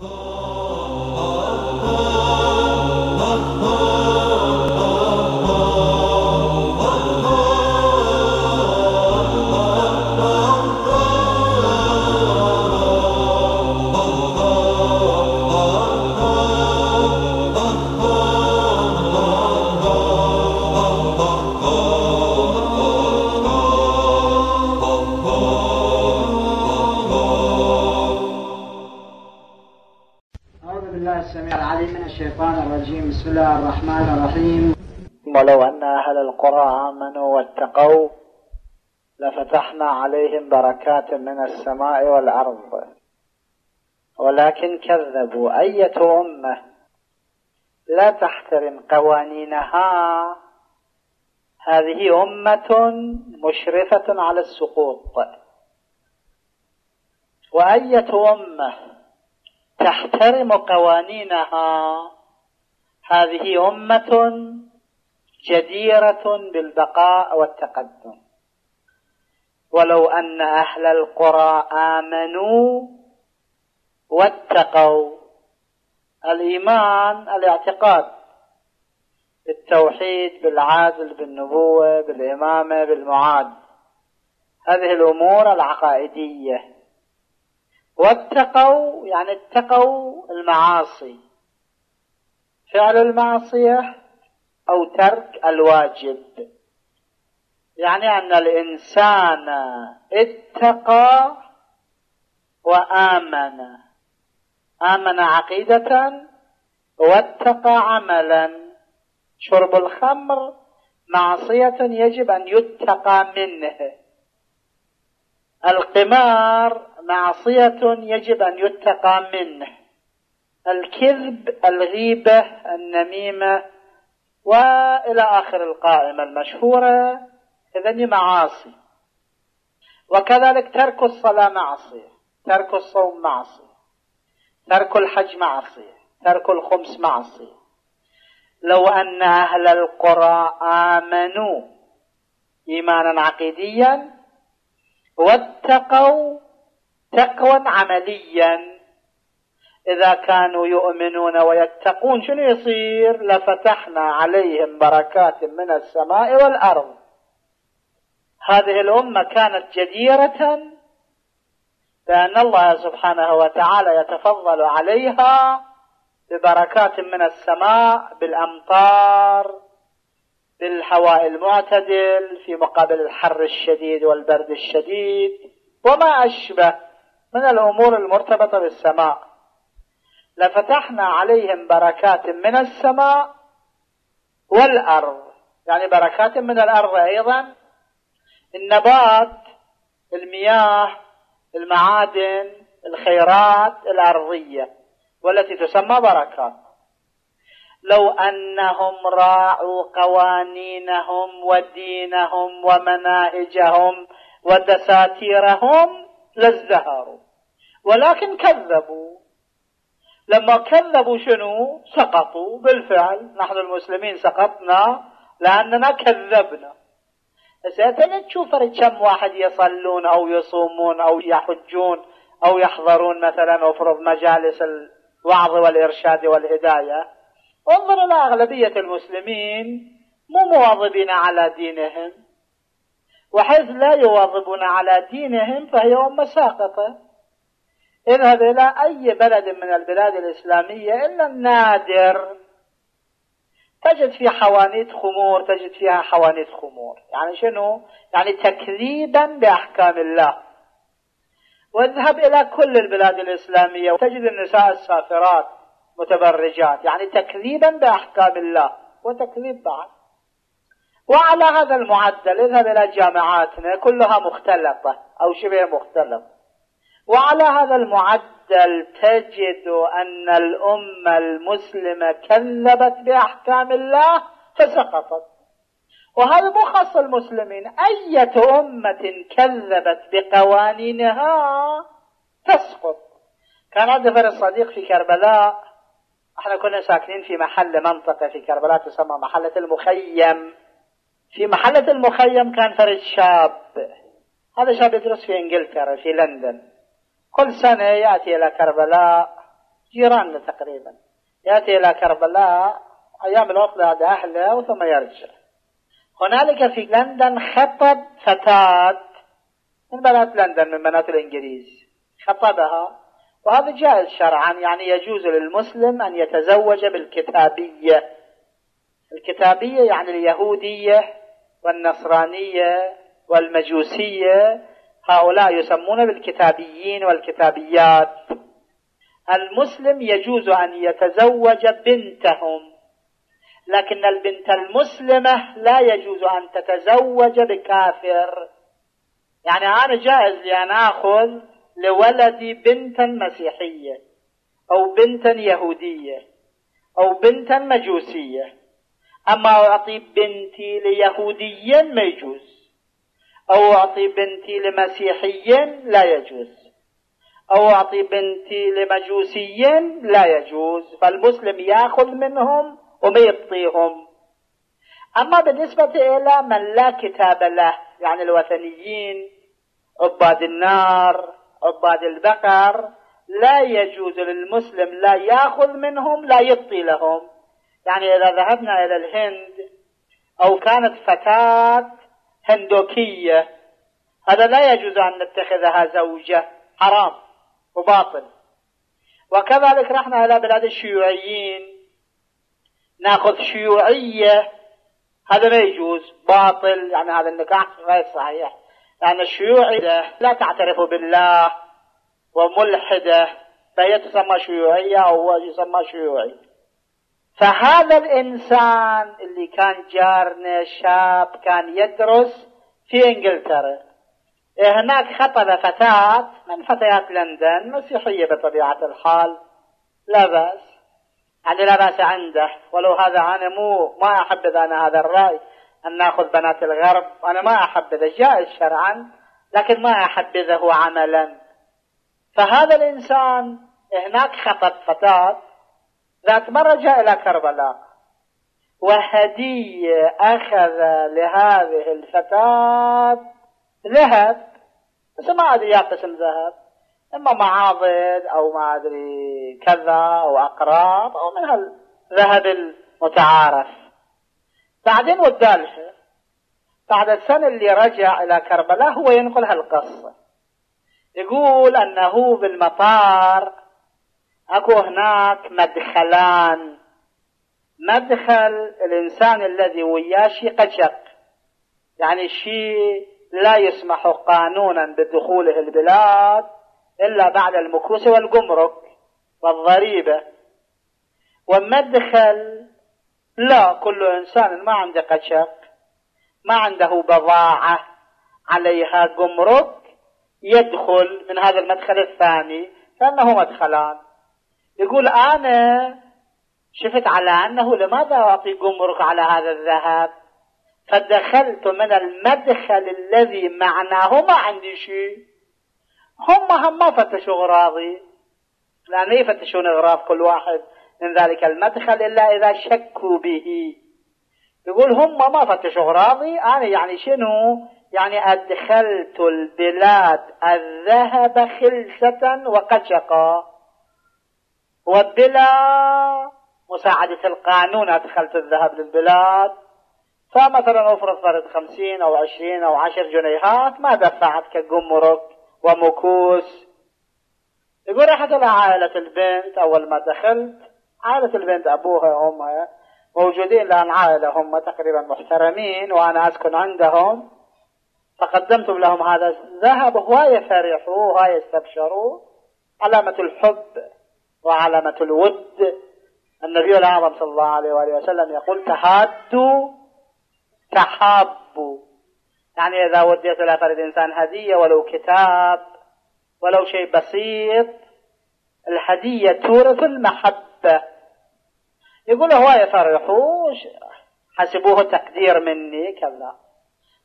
Oh. بركات من السماء والأرض. ولكن كذبوا أية أمة. لا تحترم قوانينها. هذه أمة مشرفة على السقوط. وأية أمة تحترم قوانينها. هذه أمة جديرة بالبقاء والتقدم. ولو أن أهل القرى آمنوا واتقوا. الإيمان الاعتقاد بالتوحيد بالعادل بالنبوة بالإمامة بالمعاد. هذه الأمور العقائدية. واتقوا يعني اتقوا المعاصي. فعل المعصية أو ترك الواجب. يعني أن الإنسان اتقى وآمن. آمن عقيدة واتقى عملا. شرب الخمر معصية يجب أن يتقى منه. القمار معصية يجب أن يتقى منه. الكذب الغيبة النميمة وإلى آخر القائمة المشهورة إذن معاصي. وكذلك ترك الصلاة معصية. ترك الصوم معصية. ترك الحج معصية. ترك الخمس معصية. لو أن أهل القرى آمنوا إيمانا عقيديا واتقوا تقوى عمليا إذا كانوا يؤمنون ويتقون شنو يصير؟ لفتحنا عليهم بركات من السماء والأرض. هذه الأمة كانت جديرة بأن الله سبحانه وتعالى يتفضل عليها ببركات من السماء بالأمطار بالهواء المعتدل في مقابل الحر الشديد والبرد الشديد وما أشبه من الأمور المرتبطة بالسماء. لفتحنا عليهم بركات من السماء والأرض يعني بركات من الأرض أيضا النبات المياه المعادن الخيرات الأرضية والتي تسمى بركات. لو أنهم راعوا قوانينهم ودينهم ومناهجهم ودساتيرهم لازدهروا ولكن كذبوا. لما كذبوا شنو؟ سقطوا. بالفعل نحن المسلمين سقطنا لأننا كذبنا. هسه تشوف كم واحد يصلون أو يصومون أو يحجون أو يحضرون مثلا أفرض مجالس الوعظ والإرشاد والهداية انظر إلى أغلبية المسلمين مو مواظبين على دينهم وحيث لا يواظبون على دينهم فهي أمة ساقطة اذهب إلى أي بلد من البلاد الإسلامية إلا النادر. تجد فيها حوانيت خمور تجد فيها حوانيت خمور. يعني شنو؟ يعني تكذيبا بأحكام الله. واذهب إلى كل البلاد الإسلامية وتجد النساء السافرات متبرجات. يعني تكذيبا بأحكام الله. وتكذيب بعد. وعلى هذا المعدل اذهب إلى جامعاتنا كلها مختلطة أو شبه مختلطة. وعلى هذا المعدل تجد أن الأمة المسلمة كذبت بأحكام الله فسقطت. وهذا مو خاص المسلمين أية أمة كذبت بقوانينها تسقط. كان عندي فرد صديق في كربلاء إحنا كنا ساكنين في محل منطقة في كربلاء تسمى محلة المخيم. في محلة المخيم كان فرد شاب. هذا شاب يدرس في إنجلترا في لندن. كل سنة يأتي إلى كربلاء جيراننا تقريبا. يأتي إلى كربلاء أيام العطلة عند أهله ثم يرجع. هنالك في لندن خطب فتاة من بنات لندن من بنات الإنجليز. خطبها وهذا جائز شرعا يعني يجوز للمسلم أن يتزوج بالكتابية. الكتابية يعني اليهودية والنصرانية والمجوسية. هؤلاء يسمون بالكتابيين والكتابيات. المسلم يجوز أن يتزوج بنتهم لكن البنت المسلمة لا يجوز أن تتزوج بكافر. يعني أنا جائز لي أن آخذ لولدي بنتا مسيحية أو بنتا يهودية أو بنتا مجوسية. أما أعطي بنتي ليهودي ما يجوز. أو أعطي بنتي لمسيحي لا يجوز. أو أعطي بنتي لمجوسي لا يجوز. فالمسلم يأخذ منهم وما يعطيهم أما بالنسبة إلى من لا كتاب له يعني الوثنيين عباد النار عباد البقر لا يجوز للمسلم لا يأخذ منهم لا يعطي لهم. يعني إذا ذهبنا إلى الهند أو كانت فتاة هندوكية. هذا لا يجوز أن نتخذها زوجة. حرام وباطل. وكذلك رحنا إلى بلاد الشيوعيين. نأخذ شيوعية. هذا ما يجوز. باطل. يعني هذا النكاح غير صحيح. لأن الشيوعي لا تعترف بالله وملحدة. فهي تسمى شيوعية أو هو يسمى شيوعي. فهذا الإنسان اللي كان جارنا شاب كان يدرس في إنجلترا. هناك خطب فتاة من فتيات لندن مسيحية بطبيعة الحال. لا بأس. يعني لا بأس عنده. ولو هذا أنا مو ما أحبذ أنا هذا الرأي. أن نأخذ بنات الغرب. أنا ما أحبذه جائز شرعا لكن ما أحبذه عملا. فهذا الإنسان هناك خطب فتاة. ذات مرة جاء إلى كربلاء. وهدية أخذ لهذه الفتاة ذهب. بس ما أدري يا قسم ذهب إما معاضد أو ما أدري كذا أو أقراط أو من هالذهب المتعارف. بعدين ودالها بعد السنة اللي رجع إلى كربلاء هو ينقل هالقصة. يقول أنه بالمطار أكو هناك مدخلان. مدخل الإنسان الذي وياه شي قشق يعني شيء لا يسمح قانونا بدخوله البلاد إلا بعد المكوس والجمرك والضريبة. ومدخل لا كل إنسان ما عنده قشق ما عنده بضاعة عليها جمرك يدخل من هذا المدخل الثاني فإنه مدخلان. يقول أنا شفت على أنه لماذا أعطي جمرك على هذا الذهب؟ فدخلت من المدخل الذي معناه ما عندي شيء. هم هم ما فتشوا أغراضي. لأن يفتشون أغراض كل واحد من ذلك المدخل إلا إذا شكوا به. يقول هم ما فتشوا أغراضي. أنا يعني شنو؟ يعني أدخلت البلاد الذهب خلسة وقشقا وبلا مساعدة القانون أدخلت الذهب للبلاد. فمثلا أفرض فرض خمسين أو عشرين أو عشر جنيهات ما دفعت كجمرك ومكوس. يقول رحت إلى عائلة البنت أول ما دخلت عائلة البنت أبوها وأمها موجودين لأن عائلة هم تقريبا محترمين وأنا أسكن عندهم. فقدمت لهم هذا الذهب هواية فرحوا هواية استبشروا. علامة الحب وعلامة الود. النبي الأعظم صلى الله عليه وآله وسلم يقول تحادوا تحابوا يعني إذا وديت إلى فرد إنسان هدية ولو كتاب ولو شيء بسيط الهدية تورث المحبة. يقول هو يفرحوا حسبوه تقدير مني كذا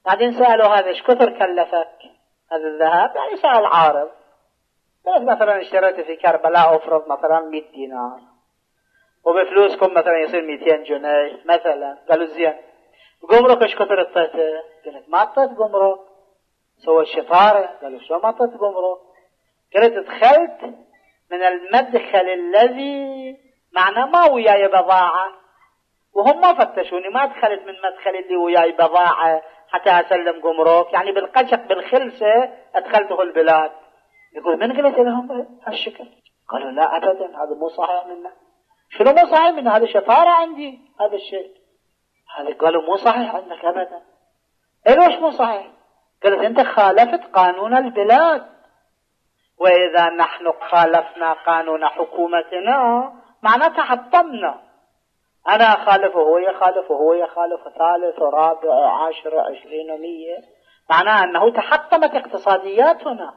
بعدين سألوا هذا إيش كثر كلفك هذا الذهب؟ يعني سأل عارض. مثلا اشتريت في كربلاء افرض مثلا 100 دينار. وبفلوسكم مثلا يصير 200 جنيه مثلا. قالوا زين. جمرك إيش كثر اعطيته؟ قلت ما أعطيت جمرك سوى الشطارة قالوا شو ما أعطيت جمرك؟ قلت دخلت من المدخل الذي معناه ما وياي بضاعة. وهم ما فتشوني ما دخلت من مدخل اللي وياي بضاعة حتى أسلم جمرك يعني بالقشق بالخلسة أدخلته البلاد. يقول من قلت لهم هالشكل قالوا لا أبدا هذا مو صحيح منا. شنو مو صحيح منا؟ هذا شطارة عندي هذا الشيء هذا قالوا مو صحيح عندك أبدا. إيه ليش مو صحيح؟ قالت أنت خالفت قانون البلاد. وإذا نحن خالفنا قانون حكومتنا معناتها حطمنا أنا أخالفه هو يخالف وهو يخالف ثالث ورابع وعاشر وعشرين ومية معناه أنه تحطمت اقتصادياتنا.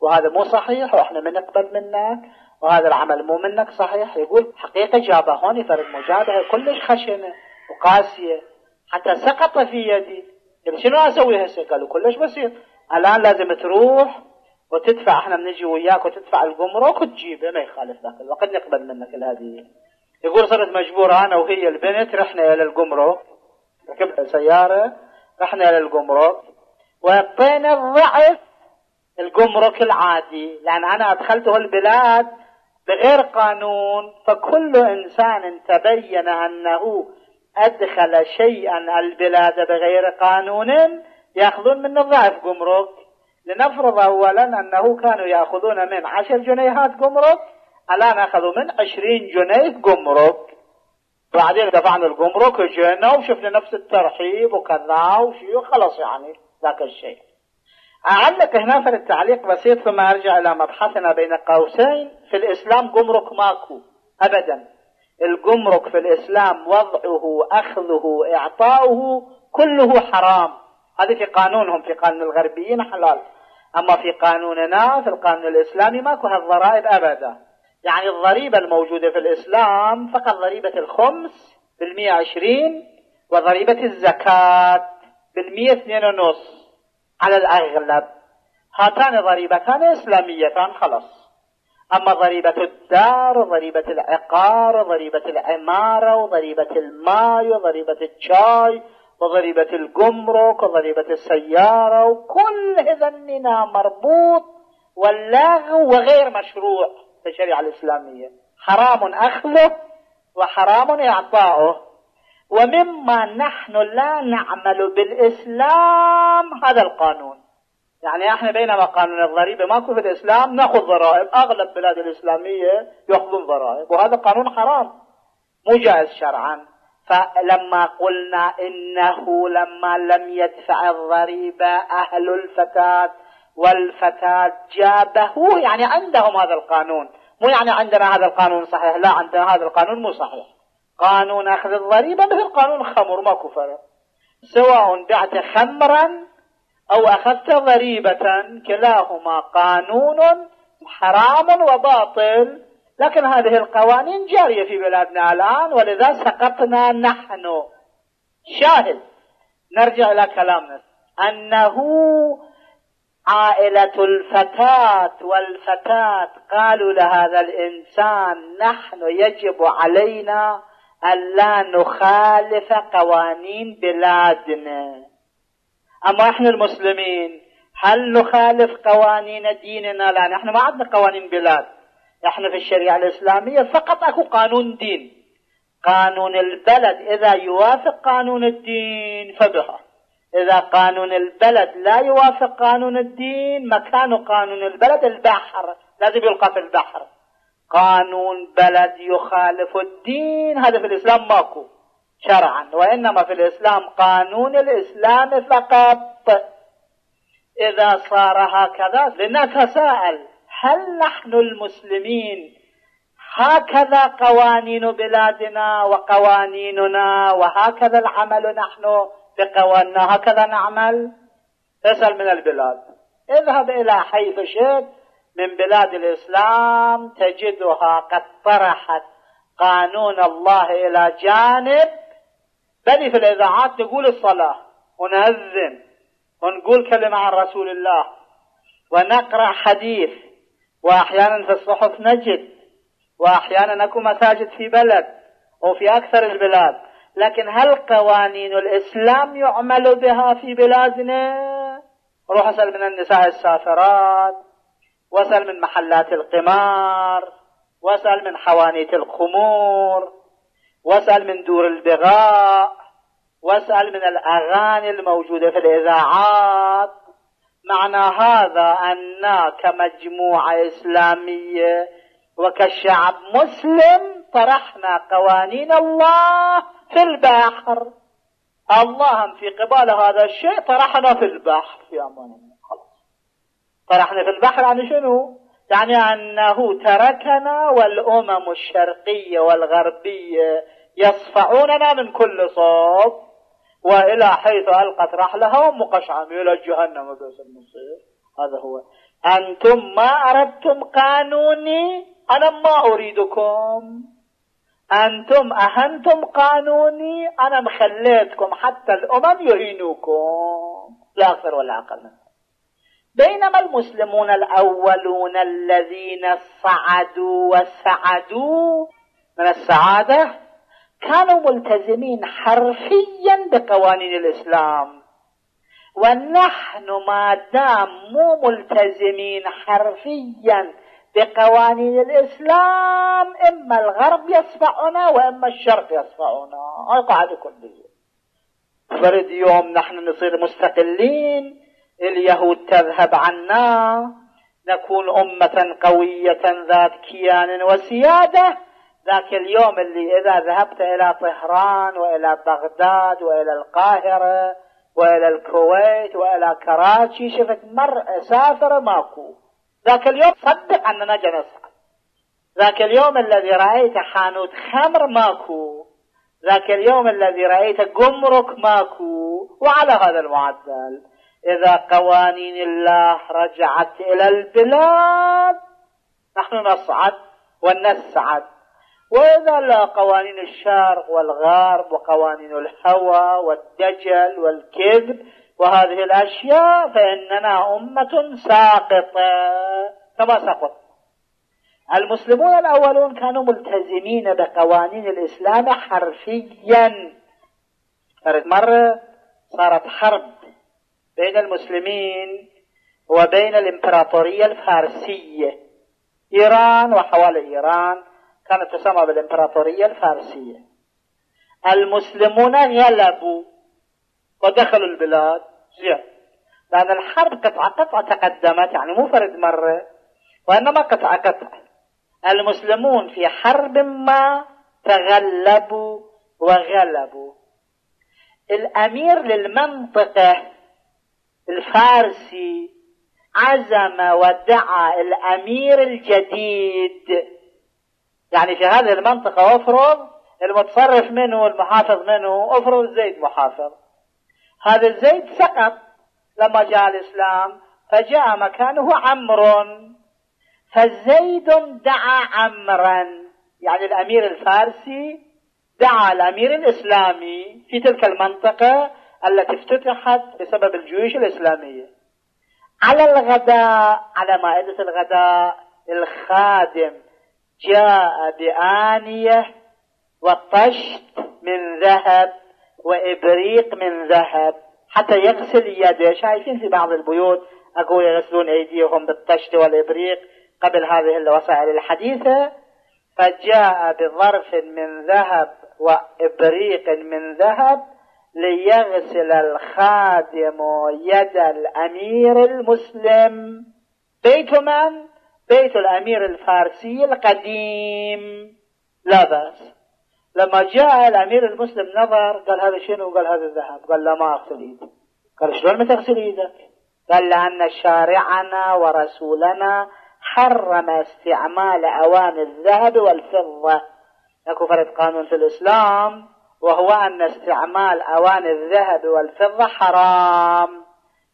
وهذا مو صحيح وإحنا من نقبل منك وهذا العمل مو منك صحيح. يقول حقيقة جابه هون فرد مجابهة كلش خشنة وقاسية. حتى سقط في يدي. قال شنو أسوي هسه؟ قالوا كلش بسيط. الآن لازم تروح وتدفع إحنا بنجي وياك وتدفع الجمرك وتجيبه. ما يخالف ذاك الوقت نقبل منك الهدية. يقول صرت مجبورة أنا وهي البنت رحنا إلى الجمرك ركبت سيارة رحنا إلى الجمرك وأعطينا الضعف الجمرك العادي. لأن أنا أدخلته البلاد بغير قانون فكل إنسان تبين أنه أدخل شيئا البلاد بغير قانون يأخذون منه ضعف جمرك. لنفرض أولا أنه كانوا يأخذون من عشر جنيهات جمرك الآن أخذوا من عشرين جنيه جمرك. بعدين دفعنا الجمرك وجينا وشفنا نفس الترحيب وكذا وشيء وخلص يعني ذاك الشيء. أعلق هنا في التعليق بسيط ثم أرجع إلى مبحثنا بين قوسين. في الإسلام جمرك ماكو أبدا. الجمرك في الإسلام وضعه أخذه إعطاؤه كله حرام. هذه في قانونهم في قانون الغربيين حلال. أما في قانوننا في القانون الإسلامي ماكو هالضرائب أبدا. يعني الضريبة الموجودة في الإسلام فقط ضريبة الخمس بالمئة عشرين وضريبة الزكاة بالمئة اثنين ونص. على الأغلب. هاتان ضريبتان إسلاميتان خلص أما ضريبة الدار وضريبة العقار وضريبة العمارة وضريبة الماء وضريبة الشاي وضريبة الجمرك وضريبة السيارة وكل هذننا مربوط واللغو وغير مشروع في الشريعة الإسلامية. حرام أخذه وحرام إعطاؤه. ومما نحن لا نعمل بالإسلام هذا القانون. يعني إحنا بينما قانون الضريبه ماكو في الإسلام نأخذ ضرائب. أغلب بلاد الإسلامية يأخذون ضرائب وهذا قانون حرام. مو جائز شرعا. فلما قلنا إنه لما لم يدفع الضريبه أهل الفتاة والفتاة جابه يعني عندهم هذا القانون. مو يعني عندنا هذا القانون صحيح لا عندنا هذا القانون مو صحيح. قانون أخذ الضريبة مثل قانون الخمر ماكو فرق سواء بعت خمرا أو أخذت ضريبة كلاهما قانون حرام وباطل. لكن هذه القوانين جارية في بلادنا الآن ولذا سقطنا نحن. شاهد نرجع إلى كلامنا. أنه عائلة الفتاة والفتاة قالوا لهذا الإنسان نحن يجب علينا ألا نخالف قوانين بلادنا. أما إحنا المسلمين هل نخالف قوانين ديننا؟ لا نحن ما عندنا قوانين بلاد. إحنا في الشريعة الإسلامية فقط أكو قانون دين. قانون البلد إذا يوافق قانون الدين فبها. إذا قانون البلد لا يوافق قانون الدين مكان قانون البلد البحر لازم يلقى في البحر. قانون بلد يخالف الدين. هذا في الإسلام ماكو شرعا وإنما في الإسلام قانون الإسلام فقط. إذا صار هكذا لنتساءل هل نحن المسلمين هكذا قوانين بلادنا وقوانيننا وهكذا العمل نحن بقواننا هكذا نعمل؟ اسأل من البلاد. اذهب إلى حيث شئت من بلاد الإسلام تجدها قد طرحت قانون الله إلى جانب. بل في الإذاعات نقول الصلاة ونأذن ونقول كلمة عن رسول الله ونقرأ حديث وأحيانا في الصحف نجد وأحيانا أكو مساجد في بلد وفي أكثر البلاد. لكن هل قوانين الإسلام يعمل بها في بلادنا؟ روح أسأل من النساء السافرات. واسأل من محلات القمار واسأل من حوانيت الخمور واسأل من دور البغاء واسأل من الأغاني الموجودة في الإذاعات. معنى هذا أن كمجموعة إسلامية وكشعب مسلم طرحنا قوانين الله في البحر. الله في قبال هذا الشيء طرحنا في البحر الله خلاص طرحنا في البحر يعني شنو؟ يعني أنه تركنا والأمم الشرقية والغربية يصفعوننا من كل صوب وإلى حيث ألقت رحلها ومقشعم إلى جهنم. بئس المصير. هذا هو. أنتم ما أردتم قانوني؟ أنا ما أريدكم. أنتم أهنتم قانوني؟ أنا مخليتكم حتى الأمم يهينوكم. لا أكثر ولا أقل. بينما المسلمون الأولون الذين صعدوا وسعدوا من السعادة؟ كانوا ملتزمين حرفيا بقوانين الإسلام. ونحن ما دام مو ملتزمين حرفيا بقوانين الإسلام إما الغرب يصفعنا وإما الشرق يصفعنا. هاي قاعدة كلية. فرد يوم نحن نصير مستقلين اليهود تذهب عنا نكون أمة قوية ذات كيان وسيادة. ذاك اليوم اللي إذا ذهبت إلى طهران وإلى بغداد وإلى القاهرة وإلى الكويت وإلى كراتشي شفت مرء سافر ماكو. ذاك اليوم صدق أننا جنصعد ذاك اليوم الذي رأيت حانوت خمر ماكو. ذاك اليوم الذي رأيت جمرك ماكو. وعلى هذا المعدل. إذا قوانين الله رجعت إلى البلاد نحن نصعد ونسعد. وإذا لا قوانين الشرق والغرب وقوانين الهوى والدجل والكذب وهذه الأشياء فإننا أمة ساقطة. كما سقط. المسلمون الأولون كانوا ملتزمين بقوانين الإسلام حرفيا. مرة صارت حرب. بين المسلمين وبين الإمبراطورية الفارسية. إيران وحوالي إيران كانت تسمى بالإمبراطورية الفارسية. المسلمون غلبوا ودخلوا البلاد. زين. لأن الحرب قطعة قطعة تقدمت يعني مو فرد مرة وإنما قطعة قطعة المسلمون في حرب ما تغلبوا وغلبوا. الأمير للمنطقة الفارسي عزم ودعا الأمير الجديد. يعني في هذه المنطقة افرض المتصرف منه المحافظ منه افرض زيد محافظ. هذا الزيد سقط لما جاء الإسلام فجاء مكانه عمرو. فزيد دعا عمرا. يعني الأمير الفارسي دعا الأمير الإسلامي في تلك المنطقة التي افتتحت بسبب الجيوش الإسلامية. على الغداء على مائدة الغداء الخادم جاء بآنية وطشت من ذهب وإبريق من ذهب حتى يغسل يده شايفين في بعض البيوت أقول يغسلون أيديهم بالطشت والإبريق قبل هذه الوسائل الحديثة. فجاء بظرف من ذهب وإبريق من ذهب ليغسل الخادم يد الأمير المسلم. بيت من؟ بيت الأمير الفارسي القديم. لا بأس. لما جاء الأمير المسلم نظر قال هذا شنو؟ قال هذا الذهب. قال لا ما أغسل إيدي قال شلون ما تغسل إيدك؟ قال لأن شارعنا ورسولنا حرم استعمال أواني الذهب والفضة. أكو فرد قانون في الإسلام. وهو أن استعمال أواني الذهب والفضة حرام.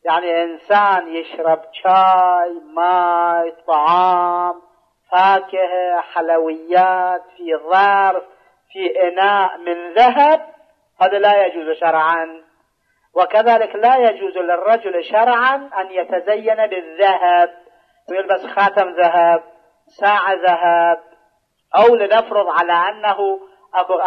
يعني إنسان يشرب شاي ماء طعام فاكهة حلويات في ظرف في إناء من ذهب هذا لا يجوز شرعا. وكذلك لا يجوز للرجل شرعا أن يتزين بالذهب. ويلبس خاتم ذهب ساعة ذهب أو لنفرض على أنه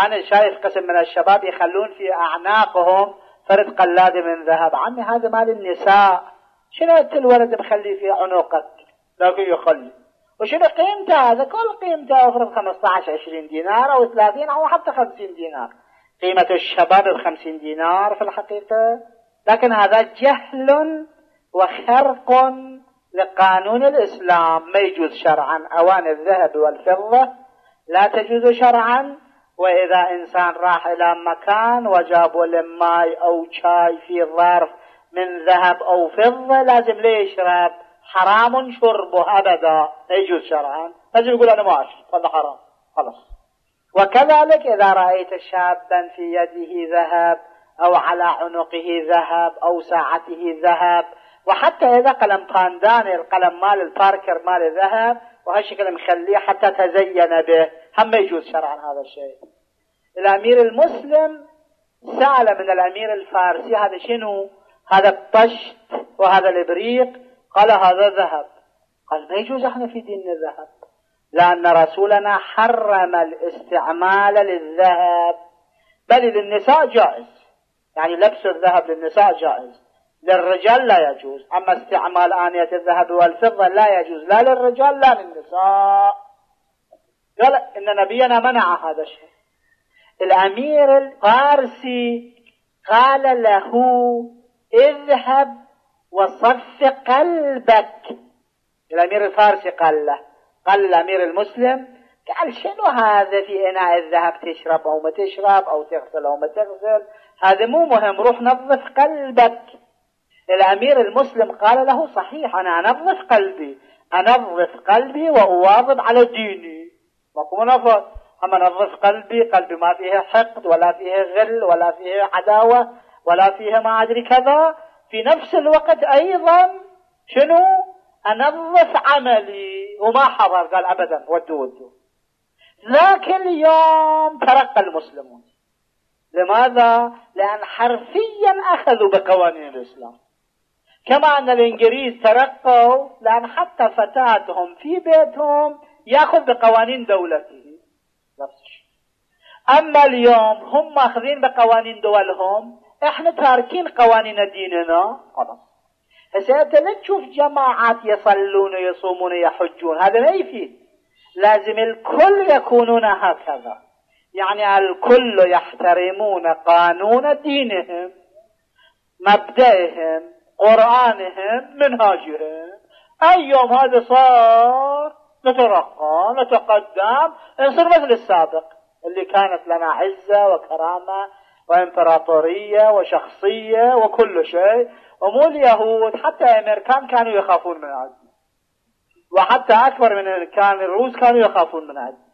أنا شايف قسم من الشباب يخلون في أعناقهم فرد قلادة من ذهب. عمي هذا مال النساء. شنو أنت الولد مخلي في عنقك؟ لكن يخلي. وشنو قيمته هذا؟ كل قيمته افرض 15 20 دينار أو 30 أو حتى 50 دينار. قيمة الشباب ب 50 دينار في الحقيقة. لكن هذا جهل وخرق لقانون الإسلام. ما يجوز شرعا. أواني الذهب والفضة لا تجوز شرعا. وإذا إنسان راح إلى مكان وجابوا له ماي أو شاي في ظرف من ذهب أو فضة لازم ليه يشرب حرام شربه أبدا. لا يجوز شرعا. لازم يقول أنا ما أشرب هذا حرام. خلاص. وكذلك إذا رأيت شابا في يده ذهب أو على عنقه ذهب أو ساعته ذهب وحتى إذا قلم قانداني القلم مال الباركر مال ذهب وهالشكل مخليه حتى تزين به. هم يجوز شرعا هذا الشيء. الأمير المسلم سأل من الأمير الفارسي هذا شنو؟ هذا الطشت وهذا الإبريق؟ قال هذا ذهب. قال ما يجوز إحنا في ديننا الذهب؟ لأن رسولنا حرم الاستعمال للذهب. بل للنساء جائز. يعني لبس الذهب للنساء جائز. للرجال لا يجوز. أما استعمال آنية الذهب والفضة لا يجوز. لا للرجال لا للنساء. قال إن نبينا منع هذا الشيء. الأمير الفارسي قال له اذهب وصف قلبك. الأمير الفارسي قال له قال الأمير المسلم قال شنو هذا في إناء الذهب تشرب أو ما تشرب أو تغسل أو ما تغسل. هذا مو مهم روح نظف قلبك. الأمير المسلم قال له صحيح أنا أنظف قلبي. أنظف قلبي وأواظب على ديني. ماكو منافات أما نظف قلبي قلبي ما فيه حقد ولا فيه غل ولا فيه عداوة ولا فيه ما أدري كذا. في نفس الوقت أيضا شنو؟ أنظف عملي. وما حضر قال أبدا ودوا ودوا. لكن اليوم ترقى المسلمون. لماذا؟ لأن حرفيا أخذوا بقوانين الإسلام. كما أن الإنجليز ترقوا لأن حتى فتاتهم في بيتهم يأخذ بقوانين دولته نفس الشيء أما اليوم هم ماخذين بقوانين دولهم إحنا تاركين قوانين ديننا خلاص هسه انت لا تشوف جماعات يصلون ويصومون ويحجون هذا ما يفيد لازم الكل يكونون هكذا يعني الكل يحترمون قانون دينهم مبدئهم قرآنهم منهاجهم. أي يوم هذا صار نترقى نتقدم نصير مثل السابق اللي كانت لنا عزة وكرامة وإمبراطورية وشخصية وكل شيء ومو اليهود حتى الأمريكان كانوا يخافون من عدنا وحتى أكبر من كان الروس كانوا يخافون من عدنا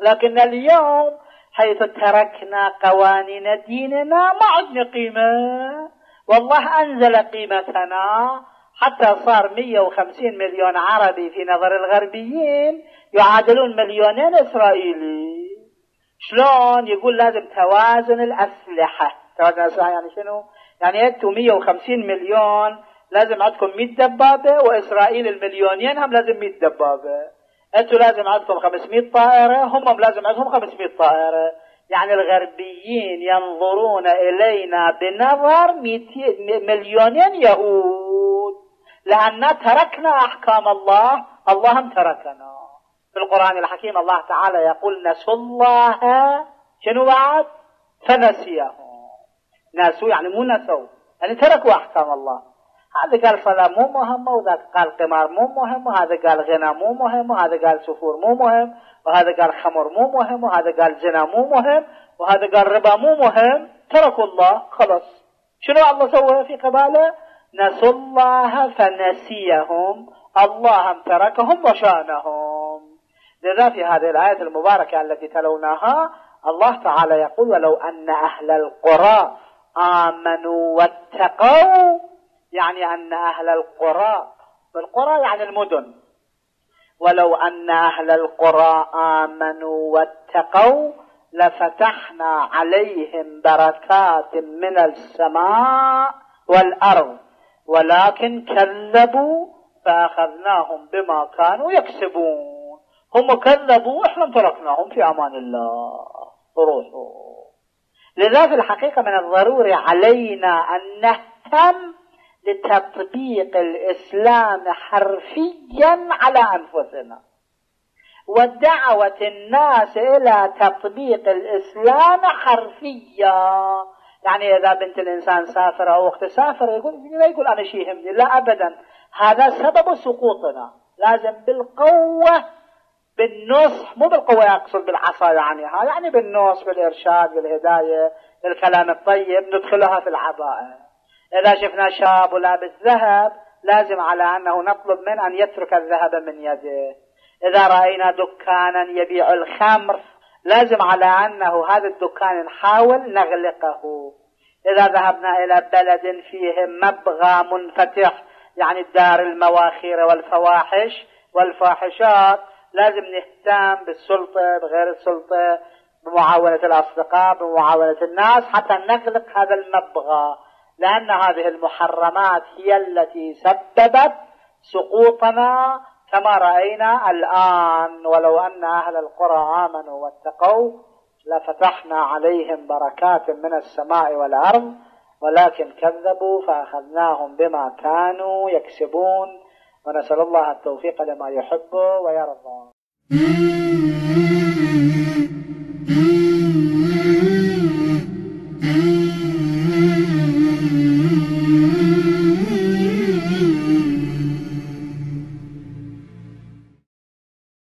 لكن اليوم حيث تركنا قوانين ديننا ما عدنا قيمة. والله أنزل قيمتنا حتى صار 150 مليون عربي في نظر الغربيين يعادلون مليونين إسرائيلي. شلون يقول لازم توازن الأسلحة؟ توازن الأسلحة يعني شنو؟ يعني أنتم 150 مليون لازم عندكم 100 دبابة وإسرائيل المليونين هم لازم 100 دبابة. أنتم لازم عندكم 500 طائرة هم لازم عندهم 500 طائرة. يعني الغربيين ينظرون إلينا بنظر مليونين يهود. لأننا تركنا أحكام الله الله هم تركنا. في القرآن الحكيم الله تعالى يقول نسوا الله. شنو بعد؟ فنسيهم. نسوا يعني مو نسوا يعني تركوا أحكام الله. هذا قال صلاة مو مهمة وذاك قال قمار مو مهم. وهذا قال غنى مو مهم. وهذا قال سفور مو مهم. وهذا قال خمر مو مهم. وهذا قال زنا مو مهم. وهذا قال ربا مو مهم. تركوا الله خلص شنو الله سوى في قباله؟ نسوا الله فنسيهم. الله تركهم وشانهم. لذا في هذه الآية المباركة التي تلوناها الله تعالى يقول ولو أن أهل القرى آمنوا واتقوا. يعني أن أهل القرى والقرى يعني المدن. ولو أن أهل القرى آمنوا واتقوا لفتحنا عليهم بركات من السماء والأرض. ولكن كذبوا فأخذناهم بما كانوا يكسبون. هم كذبوا وإحنا تركناهم في أمان الله. روحوا. لذا في الحقيقة من الضروري علينا أن نهتم لتطبيق الإسلام حرفيا على أنفسنا. ودعوة الناس إلى تطبيق الإسلام حرفيا. يعني إذا بنت الإنسان سافر أو أخت سافر يقول لا يقول أنا شيء يهمني لا أبدا. هذا سبب سقوطنا. لازم بالقوة بالنصح مو بالقوة أقصد بالعصا يعني ها يعني بالنصح بالإرشاد بالهداية بالكلام الطيب ندخلها في العباءة. إذا شفنا شاب ولابس ذهب لازم على أنه نطلب منه أن يترك الذهب من يده. إذا رأينا دكانا يبيع الخمر لازم على أنه هذا الدكان نحاول نغلقه. إذا ذهبنا إلى بلد فيه مبغى منفتح يعني الدار المواخير والفواحش والفاحشات لازم نهتم بالسلطة بغير السلطة بمعاونة الأصدقاء بمعاونة الناس حتى نغلق هذا المبغى. لأن هذه المحرمات هي التي سببت سقوطنا كما رأينا الآن ولو أن أهل القرى آمنوا واتقوا لفتحنا عليهم بركات من السماء والأرض ولكن كذبوا فأخذناهم بما كانوا يكسبون. ونسأل الله التوفيق لما يحب ويرضى.